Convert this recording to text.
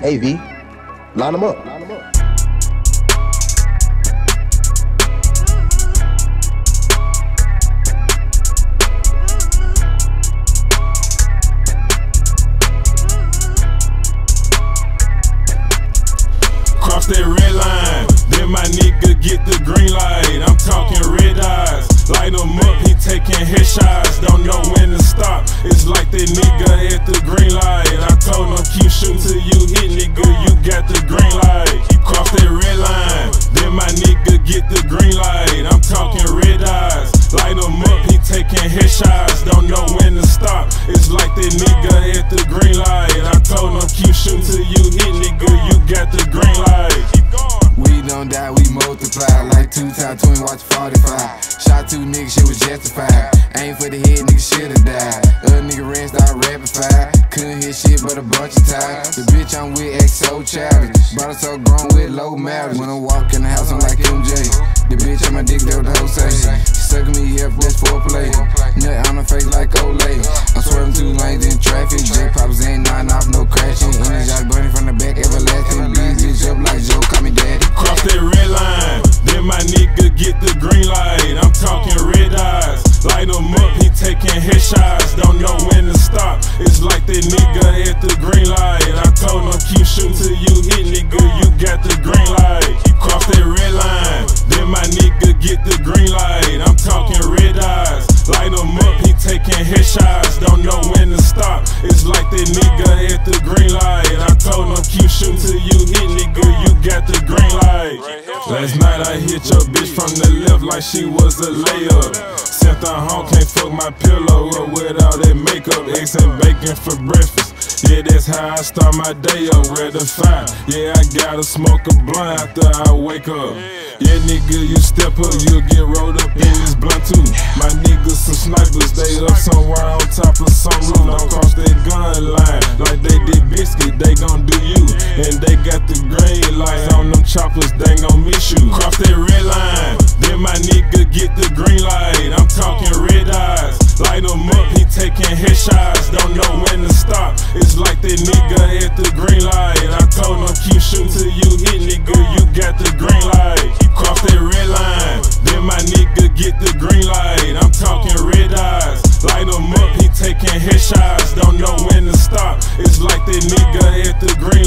Hey V, line them up. Cross that red line, then my nigga get the green light. I'm talking red eyes, light him up, he taking headshots. Hit, nigga. You got the green light. Cross that red line, then my nigga get the green light. I'm talking red eyes, light him up, he taking headshots. Don't know when to stop. It's like that nigga at the green light. I told him keep shooting till you hit, nigga. You got the green light. We don't die, we multiply. Like two times twin, watch 45. Shot two niggas, shit was justified. Aim for the head, so childish. Bottle so grown with low mileage. When I walk in the house, I'm like MJ. The bitch on my dick, that the whole say. Don't know when to stop. It's like that nigga at the green light. I told him keep shooting till you hit, nigga. You got the green light. You Cross that red line, then my nigga get the green light. I'm talking red eyes, light him up, he taking headshots. Don't know when to stop. It's like that nigga at the green light. Last night I hit your bitch from the left like she was a layup. Sent her home, can't fuck my pillow up with all that makeup. Eggs and bacon for breakfast. Yeah, that's how I start my day up, ready to fight. Yeah, I gotta smoke a blunt after I wake up. Yeah, nigga, you step up, you'll get rolled up in this blunt too. My niggas some snipers, they up somewhere on top of some roof. Don't cross that gun line like they did biscuit, they gon' do you. And they got the lights on choppers, they gon' Cross that red line, then my nigga get the green light. I'm talking red eyes, light up, he taking headshots. Don't know when to stop. It's like that nigga at the green light. I told him keep shooting till you hit, nigga. You got the green light. Cross that red line, then my nigga get the green light. I'm talking red eyes, light up, he taking headshots. Don't know when to stop. It's like that nigga at the green